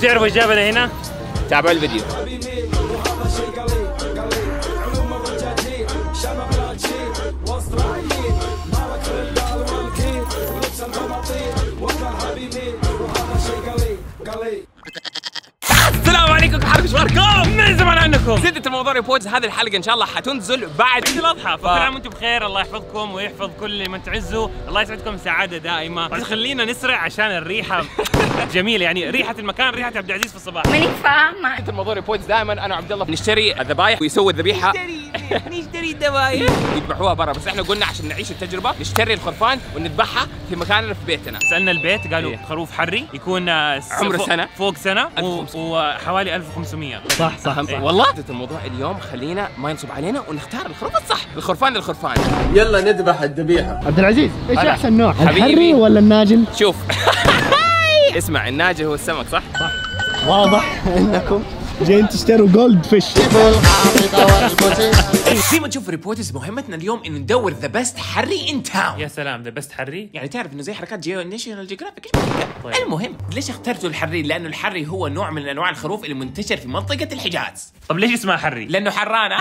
تعرفوا إيش جابنا هنا؟ تابعوا الفيديو زبدة الموضوع ريبورتز هذه الحلقة إن شاء الله حتنزل بعد. عيد الاضحى فكل عام وأنتم بخير. الله يحفظكم ويحفظ كل من تعزوا. الله يسعدكم سعادة دائمة. بس خلينا نسرع عشان الريحة جميلة. يعني ريحة المكان ريحة عبد العزيز في الصباح. ماني فاهمة زبدة الموضوع ريبورتز دائما. أنا وعبد الله. نشتري الذبايح ويسوي الذبيحة. نشتري دوايح يذبحوها برا بس إحنا قلنا عشان نعيش التجربة نشتري الخرفان ونذبحها في مكاننا في بيتنا سألنا البيت قالوا إيه. خروف حري يكون آه، عمره فوق- سنة. فوق سنة و- 1500. وحوالي 1500 صح صح إيه. والله الموضوع اليوم خلينا ما ينصب علينا ونختار الخروف الصح الخرفان للخرفان يلا نذبح الذبيحة عبد العزيز إيش. أحسن نوع؟ حبيبي. الحري ولا الناجل؟ شوف اسمع الناجل هو السمك صح؟ واضح إنكم جايين تشتروا goldfish زي ما تشوف reporters مهمتنا اليوم إنه ندور the best حري in town يا سلام the best حري يعني تعرف إنه زي حركات Geo National Geographic طيب. المهم ليش اخترتوا الحري؟ لأنه الحري هو نوع من أنواع الخروف اللي منتشر في منطقة الحجاز طب ليش اسمها حري؟ لأنه حرانة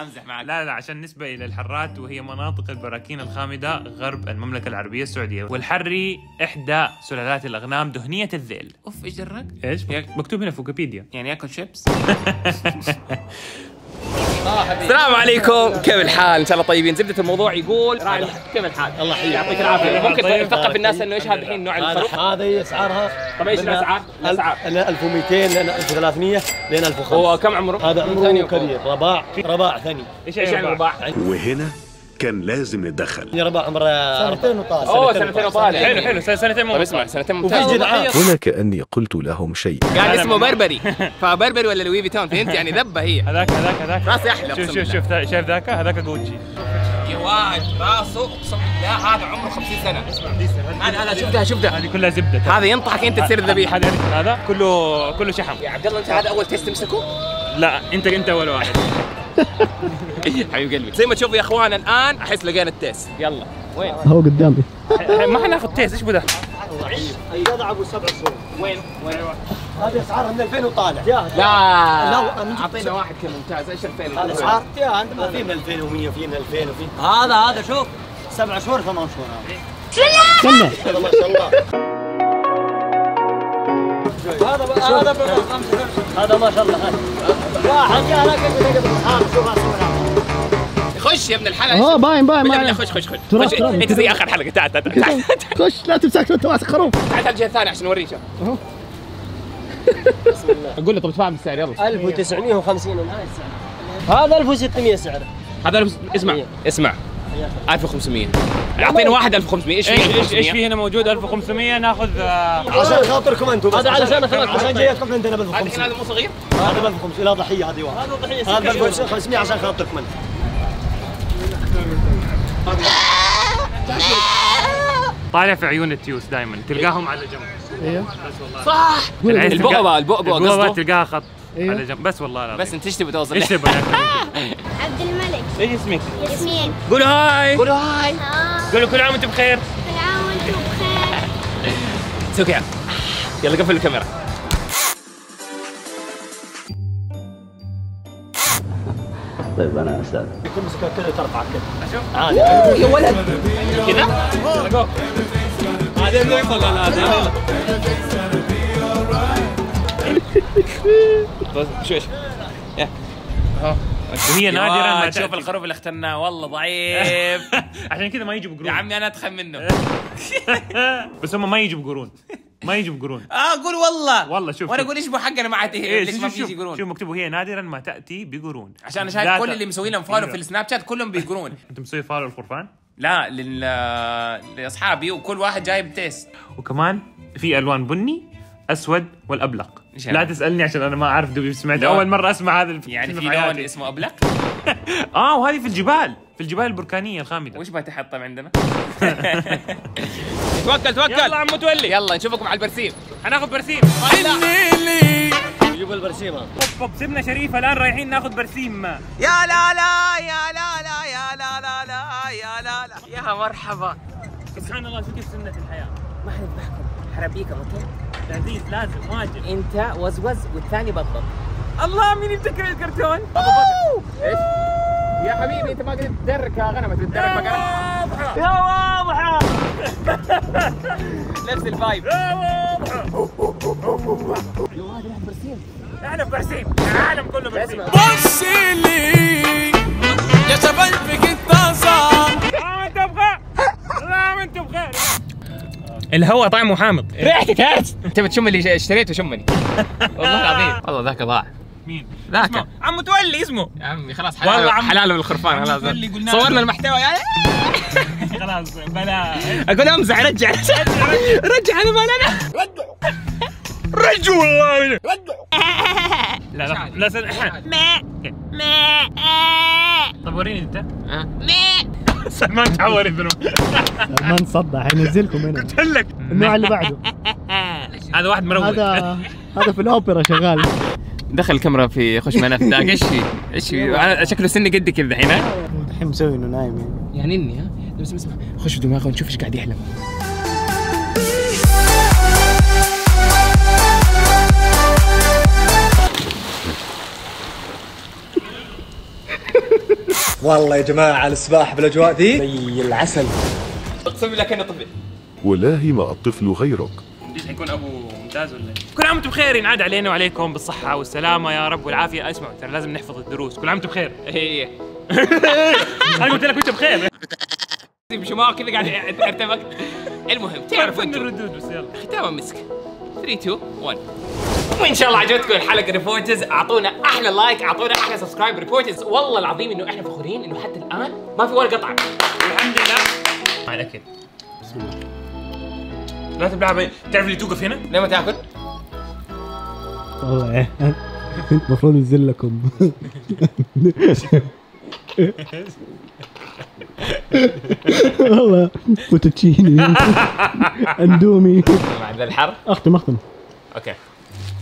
أمزح معك لا لا عشان نسبة إلى الحرات وهي مناطق البراكين الخامدة غرب المملكة العربية السعودية والحري إحدى سلالات الأغنام دهنية الذيل أوف إيش جرك؟ إيش؟ مكتوب هنا في ويكيبيديا. يعني ياكل شيبس السلام عليكم. كيف الحال؟ إن شاء الله طيبين. زبدة الموضوع يقول كيف الحال؟ الله يحييك. يعطيك العافية. ممكن طيب. تثقف الناس إنه إيش هذا الحين نوع الخروف هذه أسعارها. طب إيش الأسعار؟ الأسعار. من 1200 لين 1300 لين 1500 هو كم عمره؟ هذا ثاني عمره. كبير. رباع. رباع ثاني. إيش إيش يعني رباع. وهنا كان لازم نتدخل يعني رباع عمره سنتين وطالع أوه سنتين وطالع حلو حلو. سنتين مو طب اسمع سنتين وفي ممتاز جذعان هنا كأني قلت لهم شيء. قال اسمه بربري. فبربري ولا Louis Vuitton فهمت؟ يعني ذبة هي. هذاك هذاك هذاك. راسي أحلى، شوف شوف شوف ذا- شايف ذاك هذاك جوتشي يا واد راسه أقسم بالله هذا عمره 50 سنة. هذا هذا شوف ده شوف ده هذه كلها زبدة. هذا ينطحك أنت تصير الذبيحة. هذا هذا كله كله شحم. يا عبد الله أنت هذا أول تيس تمسكه؟ لا انت أنت أول واحد. حبيب قلبي. زي ما تشوفوا يا اخوان الآن أحس لقينا التيس يلا. وين؟ هو قدامي. ما حناخذ تيس إيش بده؟ الجذع ابو سبع شهور وين؟ وين؟ هذه اسعارها من 2000 وطالع. لا. لا، أعطينا واحد كذا ممتاز. إيش الفين؟ هذا اسعار يا عندنا في من 2100 وفي من 2000 وفي هذا هذا شوف. سبع شهور ثمان شهور. هذا ما شاء الله هذا هذا هذا ما شاء الله. واحد لك شوف خش يا ابن الحلال. آه باين باين خش باين. خش خش خش. تراب. انت زي آخر حلقة. تعال تعال تعال. خش لا تمسك انت ماسك خروف. تعال تعال الجهة الثانية عشان نوريك. أهو. قول له طب تفاهم السعر يلا. 1950 هذا 1600 سعره هذا اسمع اسمع. 1500 اعطينا واحد 1500 إيش إيش فيه إيش إيش في هنا موجود 1500 ناخذ آه، عشان خاطركم أنتم هذا علشان عشان جايكم عندنا ب هذا 1500 هذا مو صغير هذا ب 1500 لا ضحية هذه واحد هذا ضحية هذا ب 1500 عشان خاطركم أنتم. طالع في عيون التيوس دائما تلقاهم على جنب. أيوه. صح. البؤبة البؤبة قصده. تلقاها خط أيوه. على جنب. بس والله لا بس أنت إيش تبي توصل؟ إيش تبغى ناكل؟ عبد الملك. إيش اسمك؟ ياسمين. قولوا هاي. قولوا هاي. قولوا كل عام وأنتم بخير. كل عام وأنتم بخير. سوي كذا يلا قفل الكاميرا. تمسك كذا ترفع كذا أشوف. عادي. يا ولد. كذا هذا اللي يفضل هذا شو إيش وهي نادرا ما تشوف. الخروف اللي اخترناه. والله ضعيف. عشان كذا ما يجوا يا بقرون عمي أنا اتخن منه. بس هم ما يجوا بقرون ما يجوا بقرون آه قول والله. والله شوف وأنا. أقول إيش حقنا ما عاد ليش ما بيجي يقولون شوف مكتوب وهي نادرا ما تأتي بقرون. عشان أنا شايف كل اللي مسوي لهم follow. في ال Snapchat كلهم بقرون. أنت مسوي follow الخرفان لا لل... لأصحابي وكل واحد جايب تيس وكمان في ألوان بني أسود والأبلق. لا؟ تسألني عشان أنا ما أعرف دوبي سمعت. أول مرة أسمع هذا الف- يعني في لون. اسمه ابلق آه وهذه في الجبال في الجبال البركانية الخامدة. وش بتحطم عندنا؟ توكل توكل. يلا عم متولي يلا نشوفكم على البرسيم. حناخذ برسيم. يجيبوا البرسيمه أوب أوب سيبنا شريف الآن رايحين ناخذ برسيم. يا لا لا يا لا لا يا لا لا لا يا لا لا. يا مرحبا. سبحان الله شو كيف سنة الحياة؟ ما حنذبحكم حربيكم أوكي؟ عبد العزيز لازم واجب. انت وزوز والثاني بطل. الله مين يفتكر الكرتون؟ إيش؟ يا حبيبي أنت ما قدرت تدرك يا غنم تدرك بقره يا واضحة. نفس الفايب. إحنا في برسيم العالم كله برسيم. يا شباب فيك انت بخير لا انت بخير الهواء طعمه حامض ريحتك هات انت بتشم اللي اشتريته شمني والله العظيم. والله ذاك ضاع. مين؟ ذاك. اسمه. عم متولي اسمه. يا عمي خلاص والله حلال عم- حلاله بالخرفان خلاص صورنا. المحتوى يعني خلاص بلا. أقول أمزح رجع. رجع أنا مال أنا. رجوا والله. لا لا لا سن... طب وريني أنت. سلمان تعور اذنه ما نصدع حينزلكم هنا قلت لك النوع اللي بعده هذا واحد مروق هذا هذا في الأوبرا شغال دخل الكاميرا في خش معنا في ذاك إيش في؟ إيش في؟ شكله سني قد كذا الحين ها؟ الحين مسوي إنه نايم يعني يعني إني ها؟ بس اسمع خش في دماغه ونشوف إيش قاعد يحلم والله يا جماعة السباحة بالأجواء ذي. زي العسل. اقسم بالله كأنه طبيعي والله ما الطفل غيرك. ليش حيكون أبو ممتاز ولا؟ كل عام وأنتم بخير ينعاد علينا وعليكم بالصحة والسلامة يا رب. والعافية. اسمعوا ترى لازم نحفظ الدروس. كل عام وأنتم بخير. هي أنا قلت لك وانت بخير. بشماغ كذا قاعد ارتبك المهم أنتم. الردود بس يلا. ختاما مسك. 3 2 1 وإن شاء الله عجبتكم الحلقة reporters أعطونا أحلى like أعطونا أحلى subscribe reporters والله العظيم إنه إحنا فخورين إنه حتى الآن ما في ولا قطعة. والحمد لله. مع الاكل لا تبلعها تعرف اللي توقف هنا؟ لما تاكل؟ والله إيه. المفروض ينزل لكم. والله fettuccine Indomie. مع ذا الحر. أختم أختم. okay.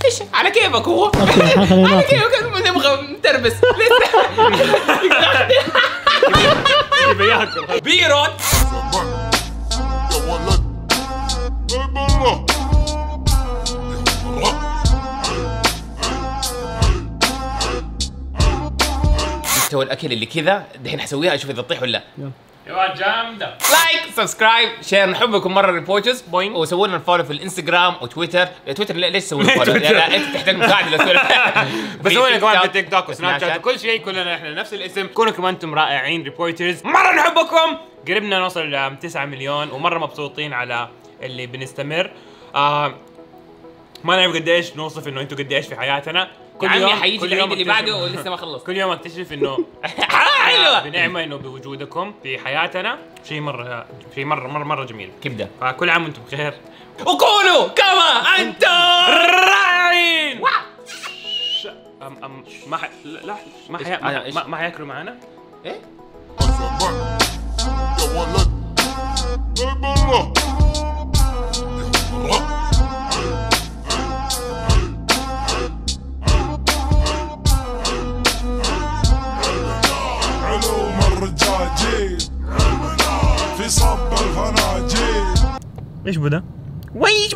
إيش على كيفك هو. على كيفك. نبغى نتربس لسه. بيروت مستوى الأكل اللي كذا دحين حسويها أشوف إذا تطيح ولا لا. يا جامدة. لايك سبسكرايب شير نحبكم مرة ريبورترز بوينغ. وسووا لنا الفولو في الإنستغرام وتويتر. تويتر ليش تسوي فولو لا, أنت تحتاج مساعده لو بس تيك كمان في تيك توك وسناب سناب شات. وكل شيء. كلنا إحنا نفس الاسم. كونوا كمان أنتم رائعين ريبورترز مرة نحبكم. قربنا نوصل ل 9 مليون ومرة مبسوطين على اللي بنستمر. آه ما نعرف قديش نوصف إنه أنتم قديش في حياتنا. يا عمي حيجي كل العيد يوم اللي بعده ولسه ما خلص. كل يوم اكتشف إنه حلوة. بنعمه إنه بوجودكم في حياتنا شيء مره شيء مره مره مرة جميل. كبدة. فكل عام وأنتم بخير. وقولوا كما أنتم. رائعين أم أم ما ح... لا لا، ما حي... ما, ما حياكلوا معانا؟ إيه؟ Lâche Baudin. Oui